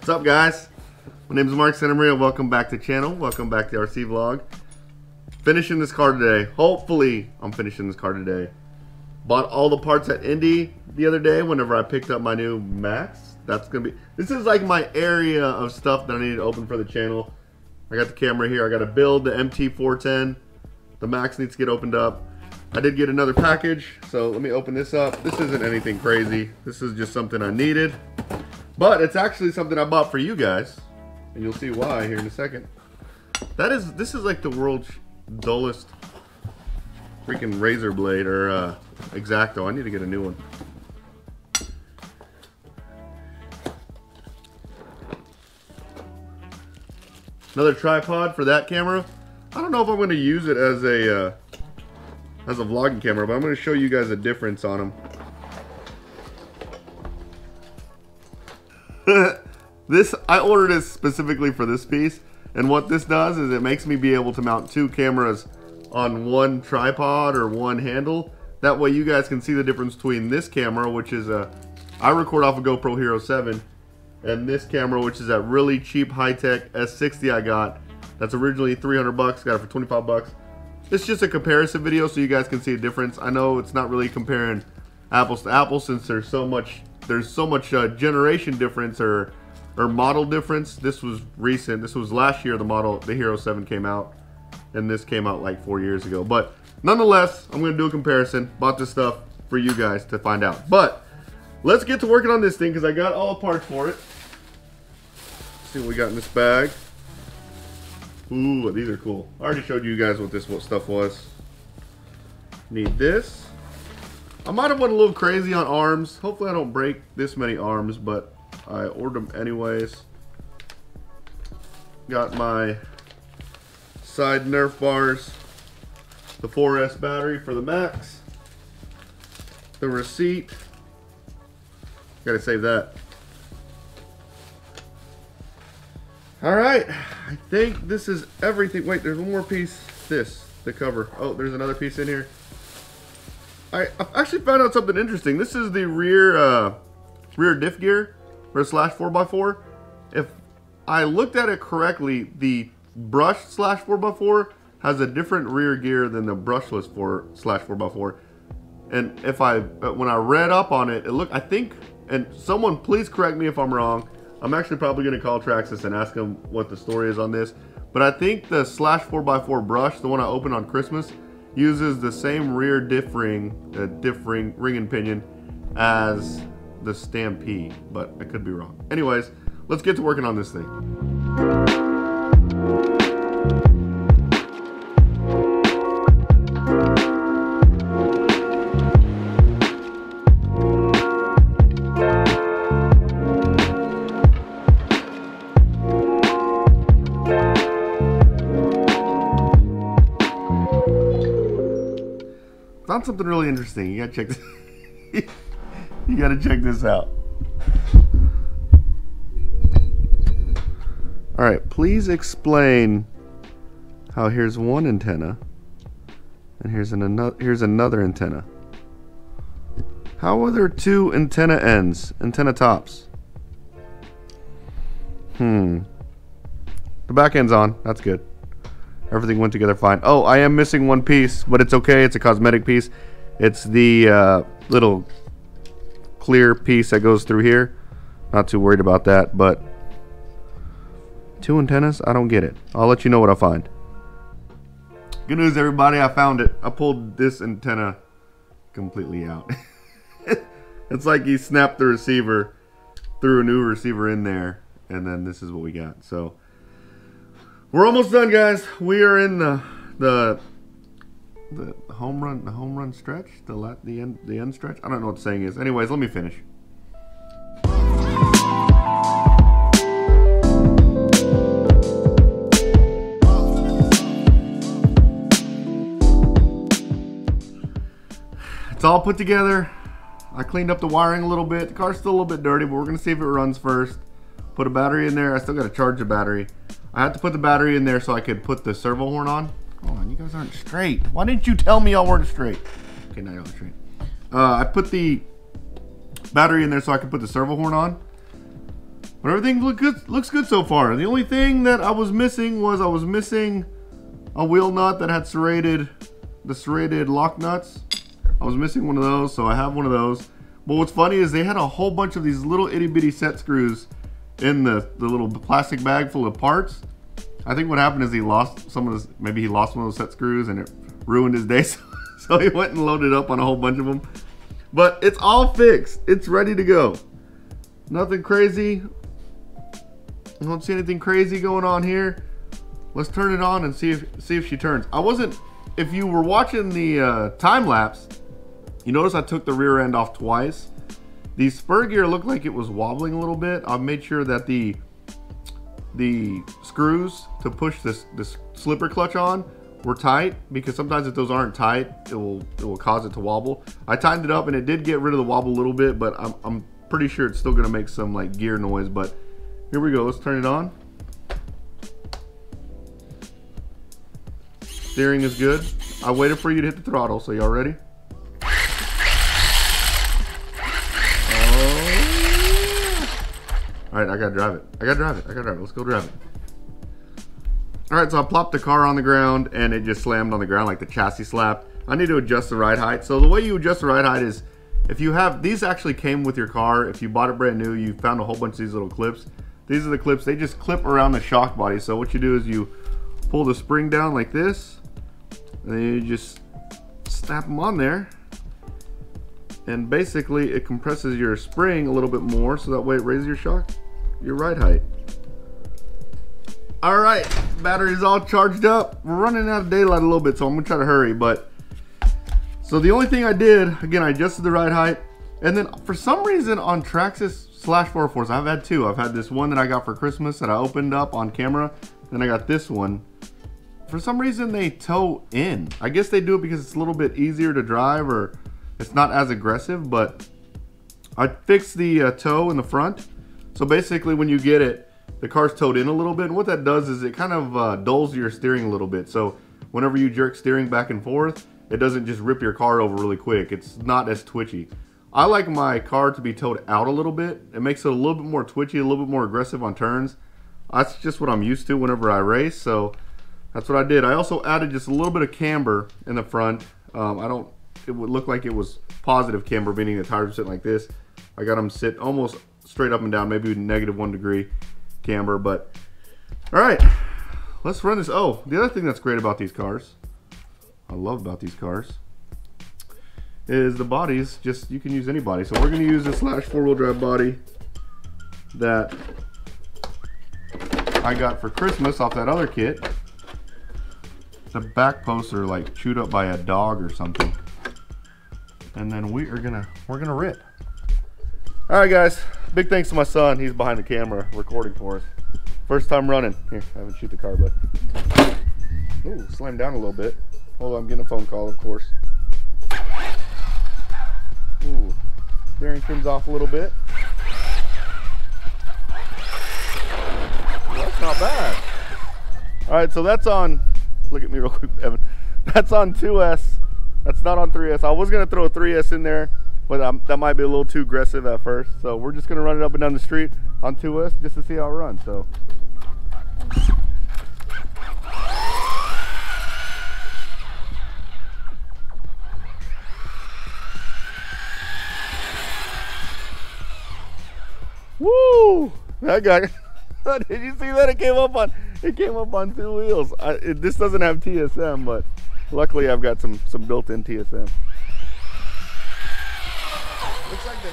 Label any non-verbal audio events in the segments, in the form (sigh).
What's up guys? My name is Mark Santa Maria. Welcome back to the channel. Welcome back to RC vlog. Finishing this car today. Hopefully I'm finishing this car today. Bought all the parts at Indy the other day whenever I picked up my new Max. That's gonna be this is like my area of stuff that I need to open for the channel. I got the camera here. I gotta build the MT410. The Max needs to get opened up. I did get another package, so let me open this up. This isn't anything crazy. This is just something I needed. But it's actually something I bought for you guys. And you'll see why here in a second. That is, this is like the world's dullest freaking razor blade or uh, X-Acto. I need to get a new one. Another tripod for that camera. I don't know if I'm going to use it as a uh, as a vlogging camera, but I'm going to show you guys a difference on them. (laughs) this I ordered this specifically for this piece and what this does is it makes me be able to mount two cameras on one tripod or one handle. That way you guys can see the difference between this camera which is a I record off a GoPro Hero 7 and this camera which is that really cheap high-tech S60 I got. That's originally 300 bucks got it for 25 bucks. It's just a comparison video so you guys can see a difference. I know it's not really comparing apples to apples since there's so much there's so much uh, generation difference or or model difference. This was recent. This was last year the model, the Hero 7 came out. And this came out like four years ago. But nonetheless, I'm going to do a comparison. Bought this stuff for you guys to find out. But let's get to working on this thing because I got all the parts for it. Let's see what we got in this bag. Ooh, these are cool. I already showed you guys what this what stuff was. Need this. I might have went a little crazy on arms. Hopefully I don't break this many arms, but I ordered them anyways. Got my side Nerf bars, the 4S battery for the Max, the receipt. Gotta save that. All right, I think this is everything. Wait, there's one more piece. This, the cover. Oh, there's another piece in here. I actually found out something interesting. This is the rear uh, rear diff gear for slash 4x4. If I looked at it correctly, the brush slash 4x4 has a different rear gear than the brushless 4 slash 4x4. And if I, when I read up on it, it looked, I think, and someone please correct me if I'm wrong. I'm actually probably going to call Traxxas and ask them what the story is on this. But I think the slash 4x4 brush, the one I opened on Christmas, uses the same rear diff ring, uh, diff ring, ring and pinion as the Stampede, but I could be wrong. Anyways, let's get to working on this thing. Found something really interesting. You gotta check this. (laughs) You gotta check this out. All right, please explain how here's one antenna and here's an another here's another antenna. How are there two antenna ends, antenna tops? Hmm. The back end's on. That's good. Everything went together fine. Oh, I am missing one piece, but it's okay. It's a cosmetic piece. It's the uh, little clear piece that goes through here. Not too worried about that, but two antennas? I don't get it. I'll let you know what I find. Good news, everybody. I found it. I pulled this antenna completely out. (laughs) it's like he snapped the receiver, threw a new receiver in there, and then this is what we got. So we're almost done, guys. We are in the the the home run the home run stretch the la- the end the end stretch. I don't know what the saying is. Anyways let me finish. It's all put together. I cleaned up the wiring a little bit. The car's still a little bit dirty but we're gonna see if it runs first. Put a battery in there. I still gotta charge the battery I had to put the battery in there so I could put the servo horn on Hold on, you guys aren't straight. Why didn't you tell me y'all weren't straight? Okay, now y'all straight. Uh, I put the battery in there so I could put the servo horn on. But everything look good, looks good so far. The only thing that I was missing was I was missing a wheel nut that had serrated, the serrated lock nuts. I was missing one of those, so I have one of those. But what's funny is they had a whole bunch of these little itty bitty set screws in the, the little plastic bag full of parts. I think what happened is he lost some of this, maybe he lost one of those set screws and it ruined his day. (laughs) So, so he went and loaded up on a whole bunch of them. But it's all fixed. It's ready to go. Nothing crazy. I don't see anything crazy going on here. Let's turn it on and see if see if she turns. I wasn't. If you were watching the uh, time lapse, you notice I took the rear end off twice. The spur gear looked like it was wobbling a little bit. I made sure that the the screws to push this this slipper clutch on were tight because sometimes if those aren't tight, it will it will cause it to wobble. I tightened it up and it did get rid of the wobble a little bit, but I'm, I'm pretty sure it's still gonna make some like gear noise. But here we go. Let's turn it on. Steering is good. I waited for you to hit the throttle, so y'all ready? All right, I gotta drive it. I gotta drive it. I gotta drive it. Let's go drive it. All right, so I plopped the car on the ground and it just slammed on the ground like the chassis slapped. I need to adjust the ride height. So the way you adjust the ride height is if you have, these actually came with your car. If you bought it brand new, you found a whole bunch of these little clips. These are the clips, they just clip around the shock body. So what you do is you pull the spring down like this and then you just snap them on there and basically it compresses your spring a little bit more so that way it raises your shock your ride height. All right battery's all charged up. We're running out of daylight a little bit so i'm gonna try to hurry but so the only thing i did again i adjusted the ride height. And then for some reason on traxxas slash 404s i've had two. I've had this one that i got for christmas that i opened up on camera then i got this one. For some reason they tow in. I guess they do it because it's a little bit easier to drive or it's not as aggressive, but I fixed the uh, toe in the front. So basically when you get it, the car's towed in a little bit. And what that does is it kind of uh, dulls your steering a little bit. So whenever you jerk steering back and forth, it doesn't just rip your car over really quick. It's not as twitchy. I like my car to be towed out a little bit. It makes it a little bit more twitchy, a little bit more aggressive on turns. That's just what I'm used to whenever I race. So that's what I did. I also added just a little bit of camber in the front. Um, I don't it would look like it was positive camber, meaning the tires were sitting like this. I got them sit almost straight up and down, maybe negative one degree camber, but all right, let's run this. Oh, the other thing that's great about these cars, I love about these cars, is the bodies, just, you can use any body. So we're gonna use this Slash four-wheel drive body that I got for Christmas off that other kit. The back posts are like chewed up by a dog or something and then we are gonna we're gonna rip. All right, guys. Big thanks to my son. He's behind the camera recording for us. First time running. Here, I haven't shoot the car, but ooh, slammed down a little bit. Hold on, I'm getting a phone call, of course. Ooh, steering trim's off a little bit. that's not bad. All right, so that's on. Look at me real quick, Evan. That's on 2S that's not on 3S. I was going to throw a 3S in there, but um, that might be a little too aggressive at first. So we're just going to run it up and down the street on 2S just to see how it runs. So. Woo! That guy. (laughs) Did you see that? It came up on it came up on two wheels. I, it, this doesn't have TSM, but Luckily, I've got some some built-in TSM. Looks like the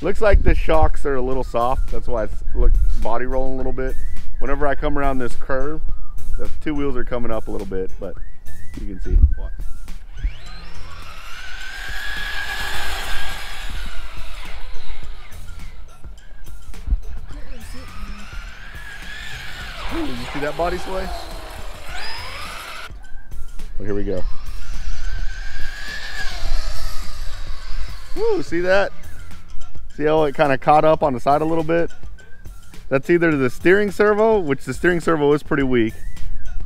looks like the shocks are a little soft. That's why it's look body rolling a little bit. Whenever I come around this curve, the two wheels are coming up a little bit, but you can see. Watch. Ooh, you see that body sway? Well, here we go. Woo, see that? See how it kind of caught up on the side a little bit? That's either the steering servo, which the steering servo is pretty weak,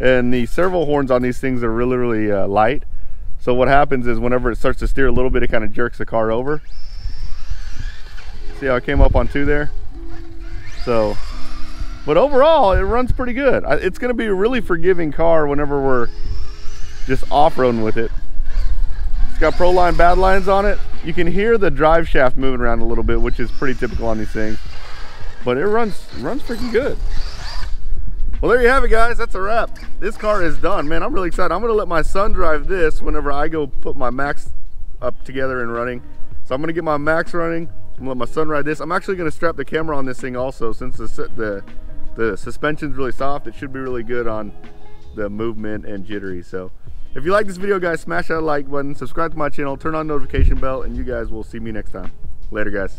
and the servo horns on these things are really, really uh, light. So what happens is whenever it starts to steer a little bit, it kind of jerks the car over. See how I came up on two there? So, but overall, it runs pretty good. It's going to be a really forgiving car whenever we're just off-roading with it. It's got Proline Badlands on it. You can hear the drive shaft moving around a little bit, which is pretty typical on these things. But it runs runs freaking good. Well, there you have it, guys. That's a wrap. This car is done, man. I'm really excited. I'm going to let my son drive this whenever I go put my Max up together and running. So I'm going to get my Max running. I'm going to let my son ride this. I'm actually going to strap the camera on this thing also since the, the, the suspension's really soft. It should be really good on the movement and jittery. So if you like this video, guys, smash that like button, subscribe to my channel, turn on notification bell, and you guys will see me next time. Later, guys.